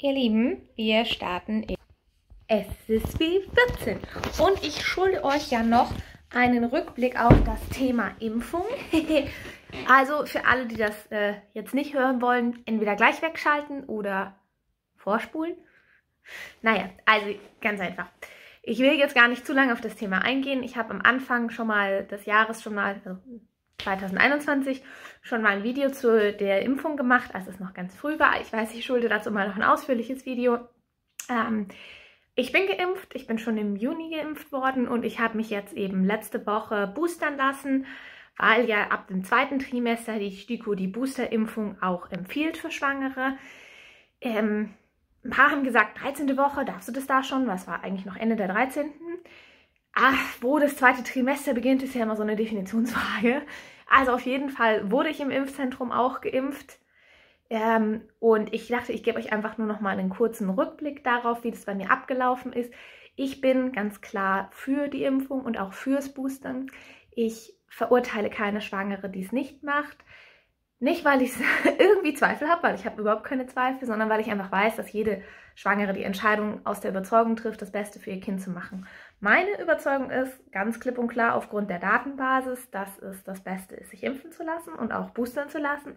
Ihr Lieben, wir starten in SSB 14 und ich schulde euch ja noch einen Rückblick auf das Thema Impfung. also für alle, die das äh, jetzt nicht hören wollen, entweder gleich wegschalten oder vorspulen. Naja, also ganz einfach. Ich will jetzt gar nicht zu lange auf das Thema eingehen. Ich habe am Anfang schon mal des Jahres schon mal, also 2021 schon mal ein Video zu der Impfung gemacht, als es noch ganz früh war. Ich weiß, ich schulde dazu mal noch ein ausführliches Video. Ähm, ich bin geimpft, ich bin schon im Juni geimpft worden und ich habe mich jetzt eben letzte Woche boostern lassen, weil ja ab dem zweiten Trimester die STIKO die Boosterimpfung auch empfiehlt für Schwangere. Ähm, ein paar haben gesagt, 13. Woche, darfst du das da schon? Was war eigentlich noch Ende der 13. Ach, wo das zweite Trimester beginnt, ist ja immer so eine Definitionsfrage. Also auf jeden Fall wurde ich im Impfzentrum auch geimpft. Ähm, und ich dachte, ich gebe euch einfach nur noch mal einen kurzen Rückblick darauf, wie das bei mir abgelaufen ist. Ich bin ganz klar für die Impfung und auch fürs Boostern. Ich verurteile keine Schwangere, die es nicht macht. Nicht, weil ich irgendwie Zweifel habe, weil ich habe überhaupt keine Zweifel, sondern weil ich einfach weiß, dass jede Schwangere die Entscheidung aus der Überzeugung trifft, das Beste für ihr Kind zu machen. Meine Überzeugung ist ganz klipp und klar aufgrund der Datenbasis, dass es das Beste ist, sich impfen zu lassen und auch boostern zu lassen.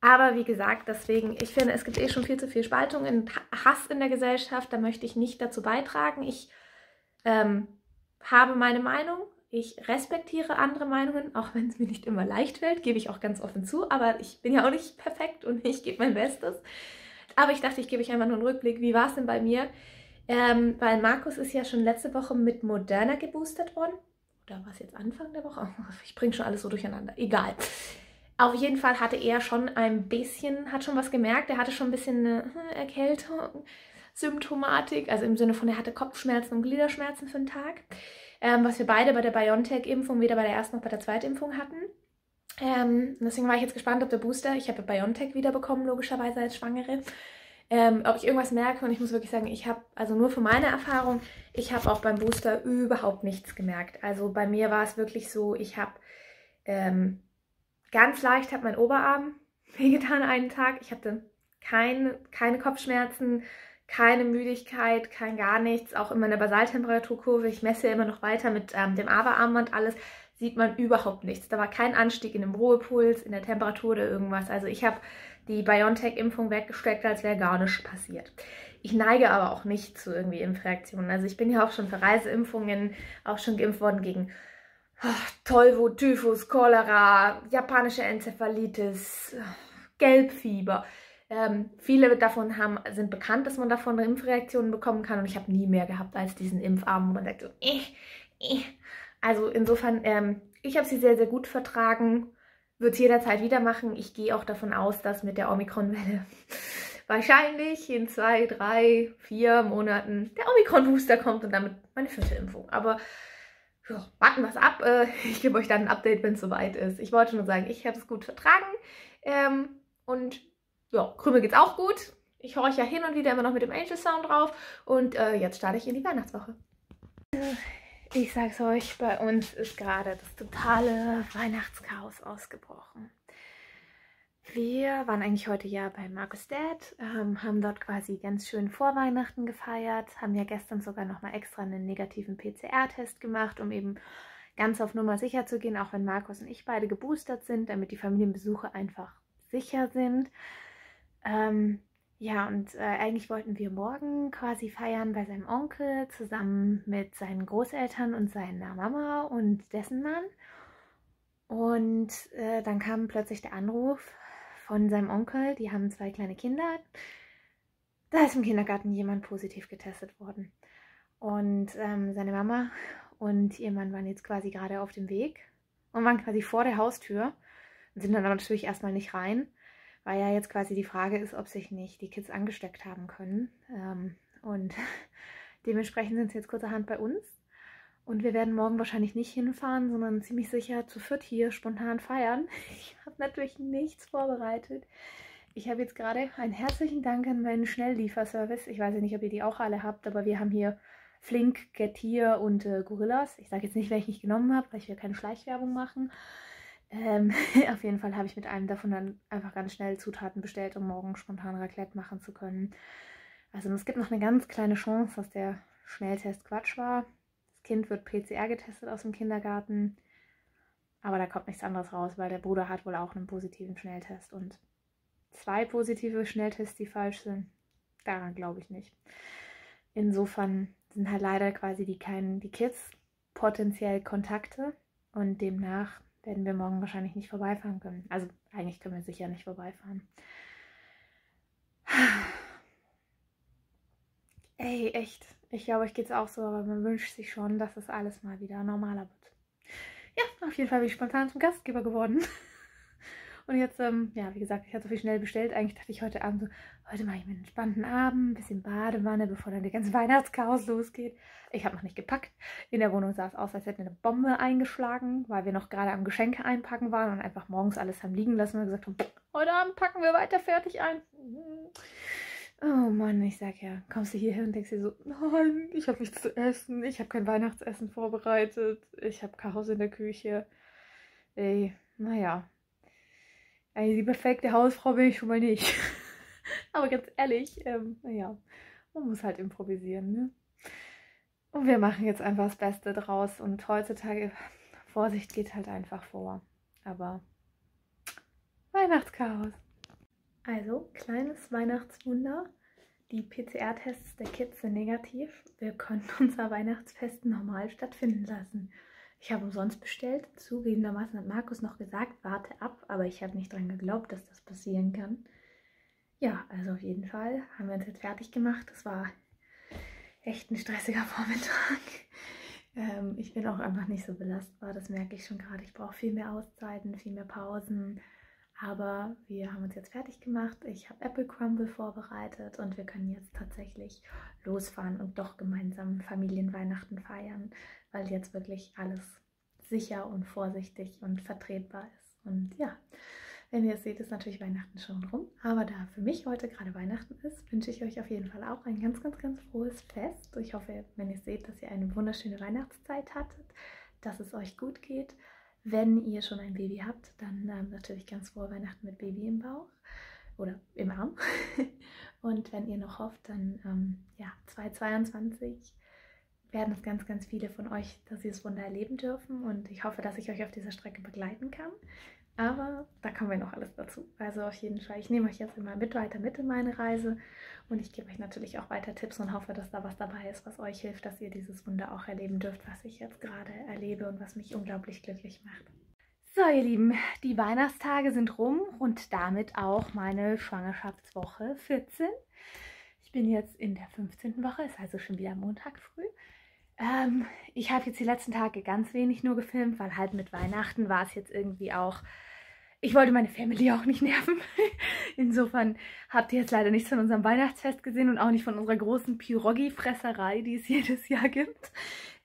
Aber wie gesagt, deswegen, ich finde, es gibt eh schon viel zu viel Spaltung und Hass in der Gesellschaft. Da möchte ich nicht dazu beitragen. Ich ähm, habe meine Meinung. Ich respektiere andere Meinungen, auch wenn es mir nicht immer leicht fällt, gebe ich auch ganz offen zu. Aber ich bin ja auch nicht perfekt und ich gebe mein Bestes. Aber ich dachte, ich gebe euch einfach nur einen Rückblick. Wie war es denn bei mir? Ähm, weil Markus ist ja schon letzte Woche mit Moderna geboostert worden. Oder war es jetzt Anfang der Woche? Ich bringe schon alles so durcheinander. Egal. Auf jeden Fall hatte er schon ein bisschen, hat schon was gemerkt. Er hatte schon ein bisschen eine hm, Erkältung, Symptomatik. Also im Sinne von, er hatte Kopfschmerzen und Gliederschmerzen für den Tag. Ähm, was wir beide bei der BioNTech-Impfung, weder bei der ersten noch bei der zweiten Impfung hatten. Ähm, deswegen war ich jetzt gespannt, ob der Booster, ich habe BioNTech wiederbekommen, logischerweise als Schwangere, ähm, ob ich irgendwas merke. Und ich muss wirklich sagen, ich habe, also nur für meine Erfahrung, ich habe auch beim Booster überhaupt nichts gemerkt. Also bei mir war es wirklich so, ich habe ähm, ganz leicht, hat mein Oberarm wehgetan einen Tag. Ich hatte kein, keine Kopfschmerzen, keine Müdigkeit, kein gar nichts. Auch in meiner Basaltemperaturkurve, ich messe ja immer noch weiter mit ähm, dem AVA-Armband alles, sieht man überhaupt nichts. Da war kein Anstieg in dem Ruhepuls, in der Temperatur oder irgendwas. Also ich habe die BioNTech-Impfung weggesteckt, als wäre gar nichts passiert. Ich neige aber auch nicht zu irgendwie Impfreaktionen. Also ich bin ja auch schon für Reiseimpfungen auch schon geimpft worden gegen oh, Tollwut, Typhus, Cholera, japanische Enzephalitis, Gelbfieber. Ähm, viele davon haben, sind bekannt, dass man davon Impfreaktionen bekommen kann und ich habe nie mehr gehabt als diesen Impfarm, wo man sagt so, eh, eh. Also insofern, ähm, ich habe sie sehr, sehr gut vertragen würde es jederzeit wieder machen. Ich gehe auch davon aus, dass mit der Omikron-Welle wahrscheinlich in zwei, drei, vier Monaten der Omikron-Booster kommt und damit meine vierte Impfung. Aber ja, warten wir es ab. Äh, ich gebe euch dann ein Update, wenn es soweit ist. Ich wollte nur sagen, ich habe es gut vertragen. Ähm, und ja, Krümel geht's auch gut. Ich horche ja hin und wieder immer noch mit dem Angel Sound drauf. Und äh, jetzt starte ich in die Weihnachtswoche. Ich sag's euch, bei uns ist gerade das totale Weihnachtschaos ausgebrochen. Wir waren eigentlich heute ja bei Markus Dad, ähm, haben dort quasi ganz schön vor Weihnachten gefeiert, haben ja gestern sogar nochmal extra einen negativen PCR-Test gemacht, um eben ganz auf Nummer sicher zu gehen, auch wenn Markus und ich beide geboostert sind, damit die Familienbesuche einfach sicher sind. Ähm, ja, und äh, eigentlich wollten wir morgen quasi feiern bei seinem Onkel zusammen mit seinen Großeltern und seiner Mama und dessen Mann. Und äh, dann kam plötzlich der Anruf von seinem Onkel, die haben zwei kleine Kinder. Da ist im Kindergarten jemand positiv getestet worden. Und ähm, seine Mama und ihr Mann waren jetzt quasi gerade auf dem Weg und waren quasi vor der Haustür und sind dann natürlich erstmal nicht rein weil ja jetzt quasi die Frage ist, ob sich nicht die Kids angesteckt haben können. Ähm, und dementsprechend sind sie jetzt kurzerhand bei uns. Und wir werden morgen wahrscheinlich nicht hinfahren, sondern ziemlich sicher zu viert hier spontan feiern. Ich habe natürlich nichts vorbereitet. Ich habe jetzt gerade einen herzlichen Dank an meinen Schnelllieferservice. Ich weiß nicht, ob ihr die auch alle habt, aber wir haben hier Flink, Getir und äh, Gorillas. Ich sage jetzt nicht, welchen ich genommen habe, weil ich will keine Schleichwerbung machen. Ähm, auf jeden Fall habe ich mit einem davon dann einfach ganz schnell Zutaten bestellt, um morgen spontan Raclette machen zu können. Also es gibt noch eine ganz kleine Chance, dass der Schnelltest Quatsch war. Das Kind wird PCR getestet aus dem Kindergarten. Aber da kommt nichts anderes raus, weil der Bruder hat wohl auch einen positiven Schnelltest. Und zwei positive Schnelltests, die falsch sind, daran glaube ich nicht. Insofern sind halt leider quasi die, keinen, die Kids potenziell Kontakte und demnach werden wir morgen wahrscheinlich nicht vorbeifahren können. Also eigentlich können wir sicher nicht vorbeifahren. Ey, echt. Ich glaube, euch geht es auch so, aber man wünscht sich schon, dass es alles mal wieder normaler wird. Ja, auf jeden Fall bin ich spontan zum Gastgeber geworden. Und jetzt, ähm, ja, wie gesagt, ich hatte so viel schnell bestellt. Eigentlich dachte ich heute Abend so, heute mache ich mir einen entspannten Abend, ein bisschen Badewanne, bevor dann der ganze Weihnachtschaos losgeht. Ich habe noch nicht gepackt. In der Wohnung sah es aus, als hätte eine Bombe eingeschlagen, weil wir noch gerade am Geschenke einpacken waren und einfach morgens alles haben liegen lassen und gesagt haben, heute Abend packen wir weiter fertig ein. Oh Mann, ich sag ja, kommst du hierher und denkst dir so, nein, ich habe nichts zu essen, ich habe kein Weihnachtsessen vorbereitet, ich habe Chaos in der Küche. Ey, naja, also die perfekte Hausfrau bin ich schon mal nicht. Aber ganz ehrlich, ähm, naja, man muss halt improvisieren, ne? Und wir machen jetzt einfach das Beste draus. Und heutzutage, Vorsicht geht halt einfach vor. Aber Weihnachtschaos. Also, kleines Weihnachtswunder. Die PCR-Tests der Kids sind negativ. Wir konnten unser Weihnachtsfest normal stattfinden lassen. Ich habe umsonst bestellt. Zugegebenermaßen hat Markus noch gesagt, warte ab, aber ich habe nicht dran geglaubt, dass das passieren kann. Ja, also auf jeden Fall haben wir uns jetzt fertig gemacht. Das war echt ein stressiger Vormittag. Ähm, ich bin auch einfach nicht so belastbar, das merke ich schon gerade. Ich brauche viel mehr Auszeiten, viel mehr Pausen. Aber wir haben uns jetzt fertig gemacht. Ich habe Apple Crumble vorbereitet und wir können jetzt tatsächlich losfahren und doch gemeinsam Familienweihnachten feiern, weil jetzt wirklich alles sicher und vorsichtig und vertretbar ist. Und ja, wenn ihr es seht, ist natürlich Weihnachten schon rum. Aber da für mich heute gerade Weihnachten ist, wünsche ich euch auf jeden Fall auch ein ganz, ganz, ganz frohes Fest. Ich hoffe, wenn ihr seht, dass ihr eine wunderschöne Weihnachtszeit hattet, dass es euch gut geht wenn ihr schon ein Baby habt, dann ähm, natürlich ganz frohe Weihnachten mit Baby im Bauch oder im Arm. Und wenn ihr noch hofft, dann ähm, ja, 2022 werden es ganz, ganz viele von euch, dass sie das Wunder erleben dürfen. Und ich hoffe, dass ich euch auf dieser Strecke begleiten kann. Aber da kommen wir noch alles dazu. Also auf jeden Fall, ich nehme euch jetzt immer mit weiter mit in meine Reise und ich gebe euch natürlich auch weiter Tipps und hoffe, dass da was dabei ist, was euch hilft, dass ihr dieses Wunder auch erleben dürft, was ich jetzt gerade erlebe und was mich unglaublich glücklich macht. So, ihr Lieben, die Weihnachtstage sind rum und damit auch meine Schwangerschaftswoche 14. Ich bin jetzt in der 15. Woche, ist also schon wieder Montag früh. Ähm, ich habe jetzt die letzten Tage ganz wenig nur gefilmt, weil halt mit Weihnachten war es jetzt irgendwie auch ich wollte meine Family auch nicht nerven. Insofern habt ihr jetzt leider nichts von unserem Weihnachtsfest gesehen und auch nicht von unserer großen Pirogi-Fresserei, die es jedes Jahr gibt.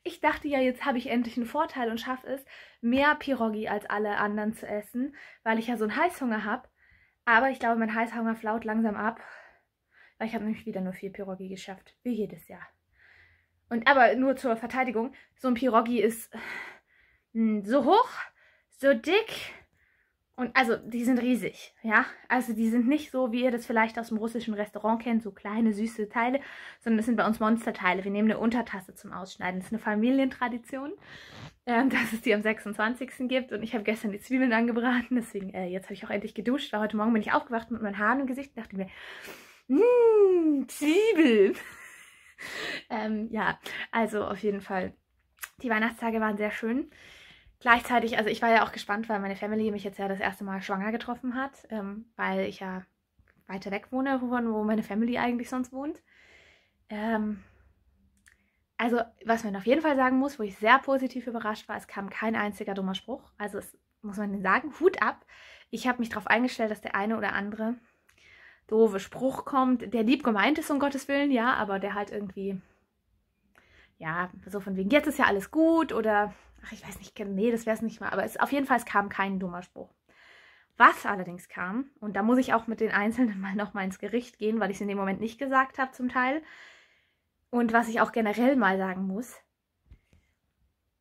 Ich dachte ja, jetzt habe ich endlich einen Vorteil und schaffe es, mehr Pirogi als alle anderen zu essen, weil ich ja so einen Heißhunger habe. Aber ich glaube, mein Heißhunger flaut langsam ab, weil ich habe nämlich wieder nur vier Pirogi geschafft, wie jedes Jahr. Und aber nur zur Verteidigung, so ein Pirogi ist hm, so hoch, so dick und also, die sind riesig, ja. Also, die sind nicht so, wie ihr das vielleicht aus dem russischen Restaurant kennt, so kleine, süße Teile, sondern das sind bei uns Monsterteile. Wir nehmen eine Untertasse zum Ausschneiden. Das ist eine Familientradition, äh, dass es die am 26. gibt. Und ich habe gestern die Zwiebeln angebraten, deswegen, äh, jetzt habe ich auch endlich geduscht, weil heute Morgen bin ich aufgewacht mit meinen Haaren im Gesicht und dachte mir, mmm, Zwiebeln. ähm, ja, also auf jeden Fall, die Weihnachtstage waren sehr schön. Gleichzeitig, also ich war ja auch gespannt, weil meine Family mich jetzt ja das erste Mal schwanger getroffen hat, ähm, weil ich ja weiter weg wohne, wo meine Family eigentlich sonst wohnt. Ähm, also, was man auf jeden Fall sagen muss, wo ich sehr positiv überrascht war, es kam kein einziger dummer Spruch. Also, es muss man sagen, Hut ab. Ich habe mich darauf eingestellt, dass der eine oder andere doofe Spruch kommt, der lieb gemeint ist, um Gottes Willen, ja, aber der halt irgendwie, ja, so von wegen, jetzt ist ja alles gut oder ach, ich weiß nicht, nee, das wäre es nicht mal, aber es, auf jeden Fall, es kam kein dummer Spruch. Was allerdings kam, und da muss ich auch mit den Einzelnen mal nochmal ins Gericht gehen, weil ich es in dem Moment nicht gesagt habe zum Teil, und was ich auch generell mal sagen muss,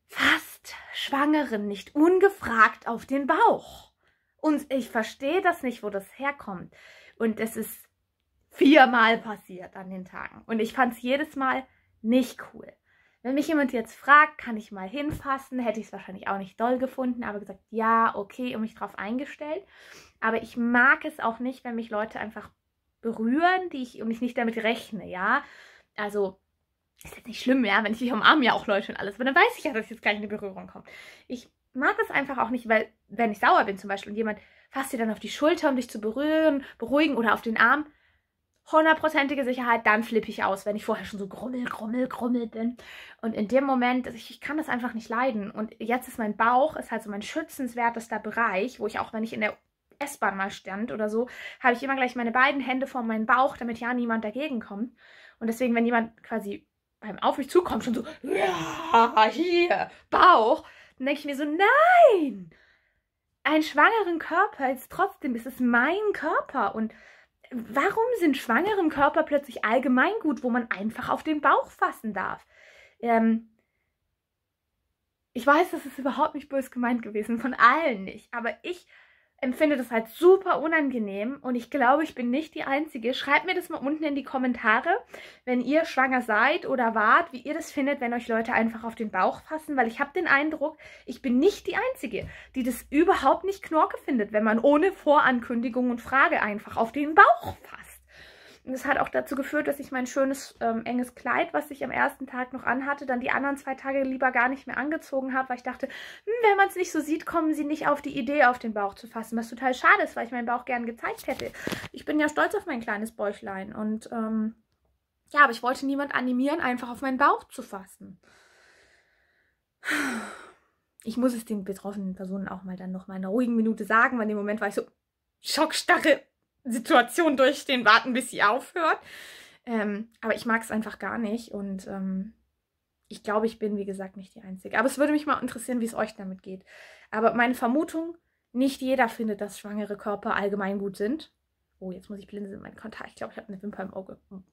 fasst Schwangeren nicht ungefragt auf den Bauch. Und ich verstehe das nicht, wo das herkommt. Und es ist viermal passiert an den Tagen. Und ich fand es jedes Mal nicht cool. Wenn mich jemand jetzt fragt, kann ich mal hinfassen, hätte ich es wahrscheinlich auch nicht doll gefunden, aber gesagt, ja, okay, und mich darauf eingestellt. Aber ich mag es auch nicht, wenn mich Leute einfach berühren, die ich und ich nicht damit rechne, ja. Also ist jetzt nicht schlimm, ja, wenn ich dich umarme, ja auch Leute und alles, aber dann weiß ich ja, dass jetzt gleich eine Berührung kommt. Ich mag es einfach auch nicht, weil wenn ich sauer bin zum Beispiel und jemand fasst dir dann auf die Schulter, um dich zu berühren, beruhigen oder auf den Arm, hundertprozentige Sicherheit, dann flippe ich aus, wenn ich vorher schon so grummel, grummel, grummel bin. Und in dem Moment, ich, ich kann das einfach nicht leiden. Und jetzt ist mein Bauch, ist halt so mein schützenswertester Bereich, wo ich auch, wenn ich in der S-Bahn mal stand oder so, habe ich immer gleich meine beiden Hände vor meinen Bauch, damit ja niemand dagegen kommt. Und deswegen, wenn jemand quasi beim Auf mich zukommt, schon so, ja, hier, Bauch, dann denke ich mir so, nein! Ein schwangeren Körper ist trotzdem, es ist mein Körper. Und warum sind schwangeren Körper plötzlich allgemein gut, wo man einfach auf den Bauch fassen darf? Ähm, ich weiß, das ist überhaupt nicht böse gemeint gewesen, von allen nicht. Aber ich empfinde das halt super unangenehm und ich glaube, ich bin nicht die Einzige. Schreibt mir das mal unten in die Kommentare, wenn ihr schwanger seid oder wart, wie ihr das findet, wenn euch Leute einfach auf den Bauch fassen, weil ich habe den Eindruck, ich bin nicht die Einzige, die das überhaupt nicht knorke findet, wenn man ohne Vorankündigung und Frage einfach auf den Bauch fasst. Und es hat auch dazu geführt, dass ich mein schönes ähm, enges Kleid, was ich am ersten Tag noch anhatte, dann die anderen zwei Tage lieber gar nicht mehr angezogen habe, weil ich dachte, hm, wenn man es nicht so sieht, kommen sie nicht auf die Idee, auf den Bauch zu fassen, was total schade ist, weil ich meinen Bauch gern gezeigt hätte. Ich bin ja stolz auf mein kleines Bäuchlein und ähm, ja, aber ich wollte niemand animieren, einfach auf meinen Bauch zu fassen. Ich muss es den betroffenen Personen auch mal dann noch mal in einer ruhigen Minute sagen, weil in dem Moment war ich so schockstarre Situation durchstehen, warten, bis sie aufhört. Ähm, aber ich mag es einfach gar nicht und ähm, ich glaube, ich bin, wie gesagt, nicht die Einzige. Aber es würde mich mal interessieren, wie es euch damit geht. Aber meine Vermutung, nicht jeder findet, dass schwangere Körper allgemein gut sind. Oh, jetzt muss ich blinzeln in meinen Kontakt. Ich glaube, ich habe eine Wimper im Auge. Hm.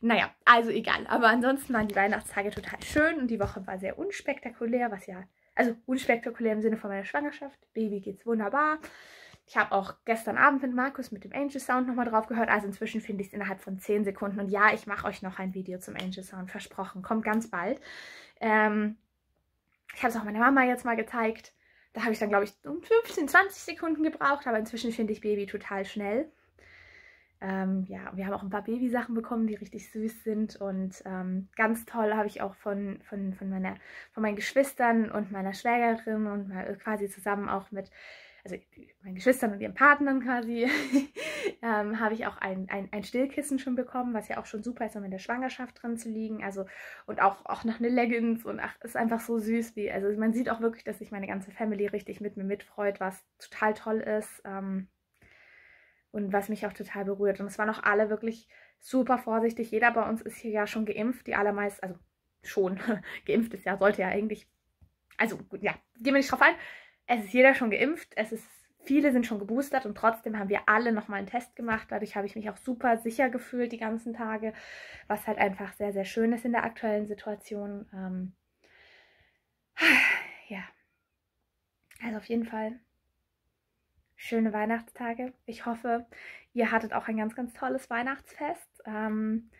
Naja, also egal. Aber ansonsten waren die Weihnachtstage total schön und die Woche war sehr unspektakulär, was ja, also unspektakulär im Sinne von meiner Schwangerschaft. Baby geht's wunderbar. Ich habe auch gestern Abend mit Markus mit dem Angel Sound nochmal drauf gehört. Also inzwischen finde ich es innerhalb von 10 Sekunden. Und ja, ich mache euch noch ein Video zum Angel Sound, versprochen. Kommt ganz bald. Ähm, ich habe es auch meiner Mama jetzt mal gezeigt. Da habe ich dann, glaube ich, um 15, 20 Sekunden gebraucht. Aber inzwischen finde ich Baby total schnell. Ähm, ja, wir haben auch ein paar Babysachen bekommen, die richtig süß sind. Und ähm, ganz toll habe ich auch von, von, von, meiner, von meinen Geschwistern und meiner Schwägerin und mal quasi zusammen auch mit also meinen Geschwistern und ihren Partnern quasi, ähm, habe ich auch ein, ein, ein Stillkissen schon bekommen, was ja auch schon super ist, um in der Schwangerschaft drin zu liegen. Also und auch, auch noch eine Leggings und ach, ist einfach so süß, wie, also man sieht auch wirklich, dass sich meine ganze Family richtig mit mir mitfreut, was total toll ist. Ähm, und was mich auch total berührt. Und es waren auch alle wirklich super vorsichtig. Jeder bei uns ist hier ja schon geimpft. Die allermeisten, also schon geimpft ist ja, sollte ja eigentlich, also gut, ja, gehen wir nicht drauf ein es ist jeder schon geimpft, es ist, viele sind schon geboostert und trotzdem haben wir alle nochmal einen Test gemacht. Dadurch habe ich mich auch super sicher gefühlt die ganzen Tage, was halt einfach sehr, sehr schön ist in der aktuellen Situation. Ähm, ja, also auf jeden Fall schöne Weihnachtstage. Ich hoffe, ihr hattet auch ein ganz, ganz tolles Weihnachtsfest. Ähm,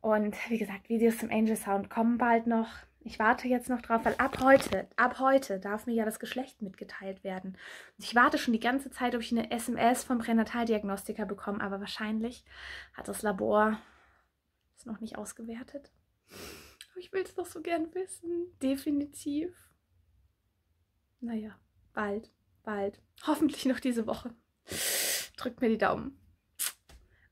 und wie gesagt, Videos zum Angel Sound kommen bald noch. Ich warte jetzt noch drauf, weil ab heute, ab heute darf mir ja das Geschlecht mitgeteilt werden. Ich warte schon die ganze Zeit, ob ich eine SMS vom Pränataldiagnostiker bekomme, aber wahrscheinlich hat das Labor es noch nicht ausgewertet. Aber ich will es doch so gern wissen. Definitiv. Naja, bald, bald. Hoffentlich noch diese Woche. Drückt mir die Daumen.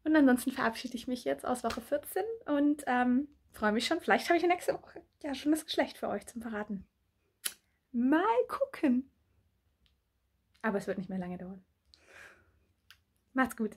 Und ansonsten verabschiede ich mich jetzt aus Woche 14 und ähm, freue mich schon. Vielleicht habe ich nächste Woche ja schon das Geschlecht für euch zum Verraten. Mal gucken. Aber es wird nicht mehr lange dauern. Macht's gut.